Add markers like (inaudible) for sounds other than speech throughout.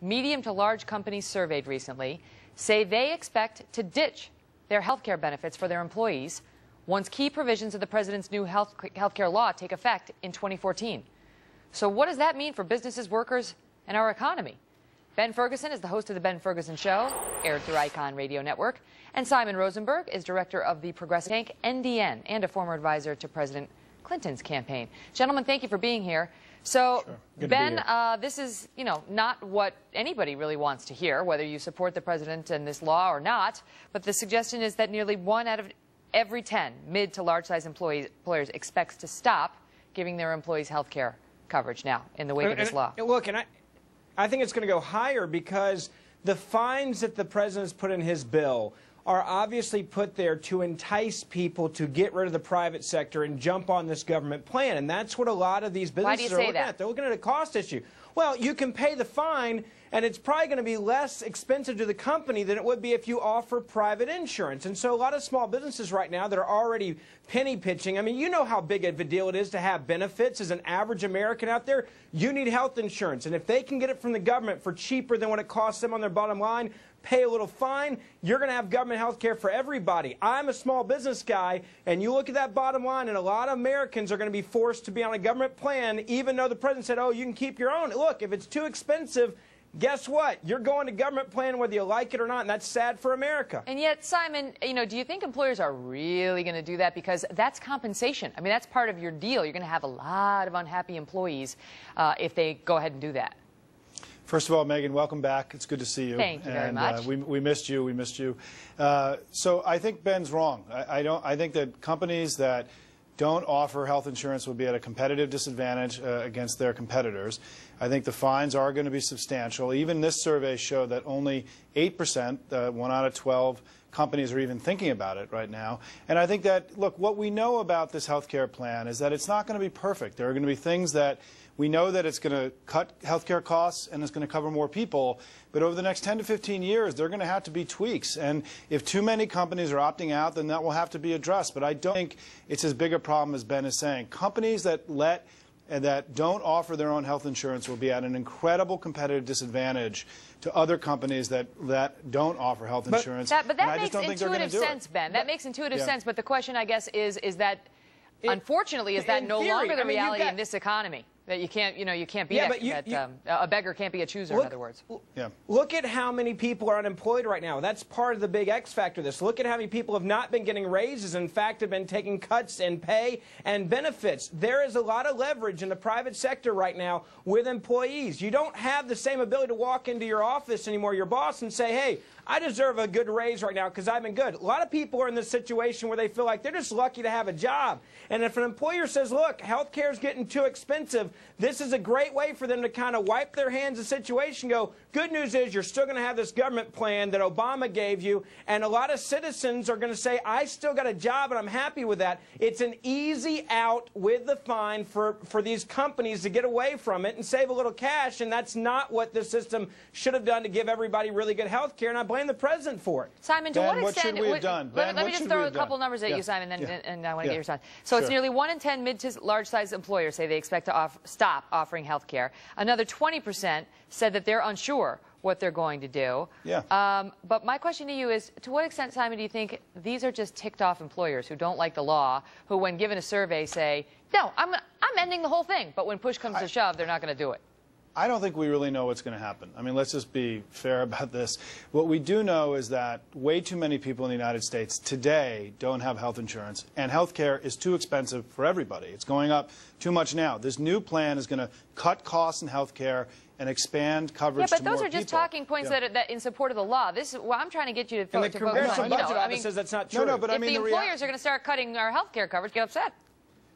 medium to large companies surveyed recently say they expect to ditch their health care benefits for their employees once key provisions of the president's new health care law take effect in 2014. So what does that mean for businesses, workers, and our economy? Ben Ferguson is the host of The Ben Ferguson Show, aired through Icon Radio Network. And Simon Rosenberg is director of the Progressive Bank NDN and a former advisor to President Clinton's campaign. Gentlemen, thank you for being here. So, sure. Ben, uh, this is, you know, not what anybody really wants to hear, whether you support the president and this law or not. But the suggestion is that nearly one out of every 10 mid to large-size employers expects to stop giving their employees health care coverage now in the wake and, of this law. Look, and I, I think it's going to go higher because the fines that the president's put in his bill are obviously put there to entice people to get rid of the private sector and jump on this government plan. And that's what a lot of these businesses are looking that? at. They're looking at a cost issue. Well, you can pay the fine, and it's probably going to be less expensive to the company than it would be if you offer private insurance. And so a lot of small businesses right now that are already penny pitching, I mean, you know how big of a deal it is to have benefits as an average American out there. You need health insurance. And if they can get it from the government for cheaper than what it costs them on their bottom line, pay a little fine, you're going to have government health care for everybody. I'm a small business guy, and you look at that bottom line, and a lot of Americans are going to be forced to be on a government plan, even though the president said, oh, you can keep your own. Look, if it's too expensive, guess what? You're going to government plan whether you like it or not, and that's sad for America. And yet, Simon, you know, do you think employers are really going to do that? Because that's compensation. I mean, that's part of your deal. You're going to have a lot of unhappy employees uh, if they go ahead and do that. First of all, Megyn, welcome back. It's good to see you. Thank you very and, much. Uh, we, we missed you. We missed you. Uh, so I think Ben's wrong. I, I, don't. I think that companies that don't offer health insurance will be at a competitive disadvantage uh, against their competitors. I think the fines are going to be substantial. Even this survey showed that only 8%, uh, one out of 12 companies are even thinking about it right now. And I think that, look, what we know about this health care plan is that it's not going to be perfect. There are going to be things that we know that it's going to cut healthcare costs and it's going to cover more people. But over the next 10 to 15 years, there are going to have to be tweaks. And if too many companies are opting out, then that will have to be addressed. But I don't think it's as big a problem as Ben is saying. Companies that let that don't offer their own health insurance will be at an incredible competitive disadvantage to other companies that, that don't offer health but insurance. That, but that makes intuitive sense, Ben. That but, makes intuitive yeah. sense. But the question, I guess, is, is that, it, unfortunately, is that no theory, longer the I mean, reality got, in this economy? That you can't, you know, you can't be yeah, a, but you, that, you, um, a beggar can't be a chooser, look, in other words. Yeah. Look at how many people are unemployed right now. That's part of the big X factor of this. Look at how many people have not been getting raises, in fact, have been taking cuts in pay and benefits. There is a lot of leverage in the private sector right now with employees. You don't have the same ability to walk into your office anymore, your boss, and say, hey, I deserve a good raise right now because I've been good. A lot of people are in this situation where they feel like they're just lucky to have a job. And if an employer says, look, health care is getting too expensive, this is a great way for them to kind of wipe their hands of the situation, go, good news is you're still going to have this government plan that Obama gave you. And a lot of citizens are going to say, I still got a job and I'm happy with that. It's an easy out with the fine for, for these companies to get away from it and save a little cash. And that's not what the system should have done to give everybody really good health care. And I blame the president for it. Simon, to ben, what extent? What should we have done? Let, ben, let me just throw a couple done? numbers at yeah. you, Simon, and, yeah. and I want to yeah. get your response. So sure. it's nearly one in 10 mid to large-sized employers say they expect to off, stop offering health care. Another 20% said that they're unsure what they're going to do. Yeah. Um, but my question to you is, to what extent, Simon, do you think these are just ticked-off employers who don't like the law, who, when given a survey, say, no, I'm, I'm ending the whole thing, but when push comes I, to shove, they're not going to do it? I don't think we really know what's going to happen. I mean, let's just be fair (laughs) about this. What we do know is that way too many people in the United States today don't have health insurance, and health care is too expensive for everybody. It's going up too much now. This new plan is going to cut costs in health care and expand coverage yeah, but those are just people. talking points yeah. that are that in support of the law. This is what I'm trying to get you to, and the to Congressional focus on. Budget You know, Office I mean, says that's not true. No, no, but if I mean the the employers are going to start cutting our health care coverage, get upset.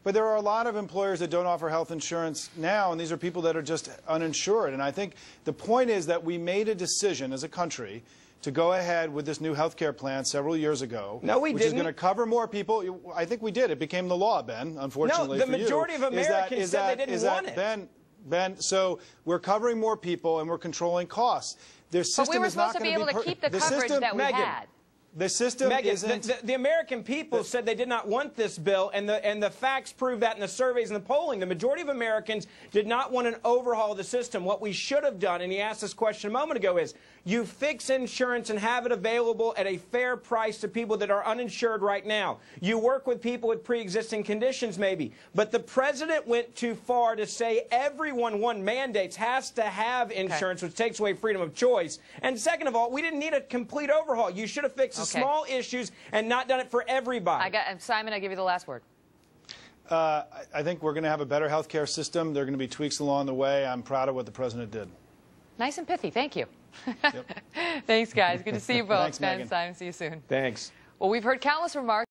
But there are a lot of employers that don't offer health insurance now, and these are people that are just uninsured. And I think the point is that we made a decision as a country to go ahead with this new health care plan several years ago. No, we which didn't. is going to cover more people. I think we did. It became the law, Ben, unfortunately No, the for majority you. of Americans is that, is said that, they didn't want that, it. Ben, Ben, so we're covering more people and we're controlling costs. Their system But we were is not supposed to be able to keep the, the coverage system, that we Megyn, had. The system Megyn, isn't. the, the, the American people said they did not want this bill, and the, and the facts prove that in the surveys and the polling. The majority of Americans did not want an overhaul of the system. What we should have done, and he asked this question a moment ago, is you fix insurance and have it available at a fair price to people that are uninsured right now. You work with people with pre-existing conditions, maybe. But the president went too far to say everyone one mandates has to have insurance, which takes away freedom of choice. And second of all, we didn't need a complete overhaul. You should have fixed the Okay. small issues and not done it for everybody. I got Simon. I give you the last word. Uh, I I think we're going to have a better health care system. There are going to be tweaks along the way. I'm proud of what the president did. Nice and pithy. Thank you. (laughs) Thanks, guys. Good to see you (laughs) both. Thanks, ben, Megyn. Simon, see you soon. Thanks. Well, we've heard countless remarks.